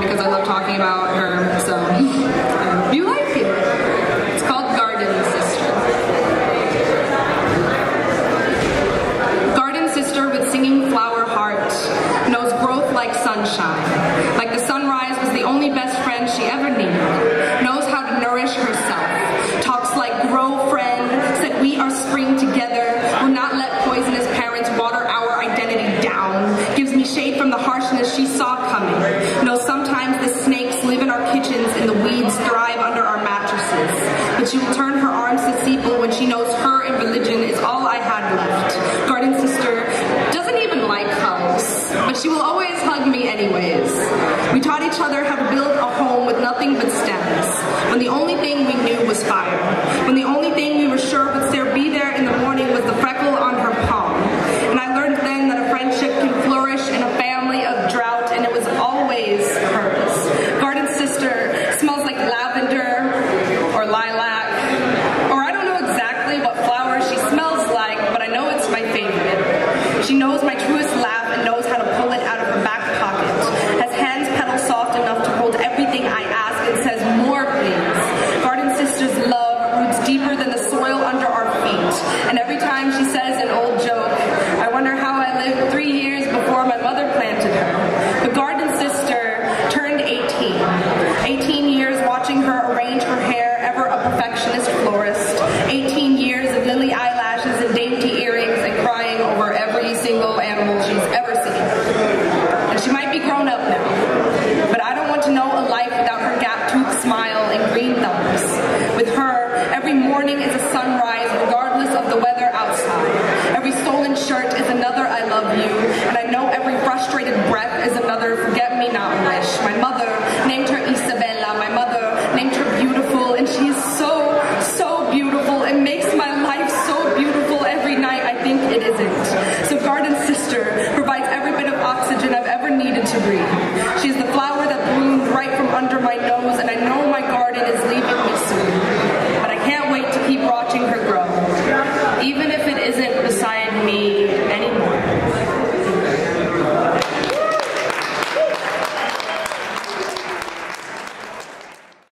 because I love talking about her. So um, you like it. It's called Garden Sister. Garden Sister with singing flower heart knows growth like sunshine. Like the sunrise was the only best friend she ever needed. down, gives me shade from the harshness she saw coming. No, sometimes the snakes live in our kitchens and the weeds thrive under our mattresses. But she will turn her arms to Sepal when she knows her and religion is all I had left. Garden sister doesn't even like hugs, but she will always hug me anyways. We taught each other how to build a home with nothing but stems, when the only feet, and every time she says an old joke, I wonder how I lived three years before my mother planted her. The Garden Sister turned 18. 18 years watching her arrange her hair, ever a perfectionist florist. 18 years of lily eyelashes and dainty earrings and crying over every single animal she's ever seen. And she might be grown up now, but I don't want to know a life without her gap-toothed smile and green thumbs. With her, every morning is a sunrise regardless of the weather outside. Every stolen shirt is another I love you, and I know every frustrated breath is another forget-me-not wish. My mother named her Isabella, my mother named her beautiful, and she is so, so beautiful. It makes my life so beautiful every night I think it isn't. So Garden Sister provides every bit of oxygen I've ever needed to breathe. She is the flower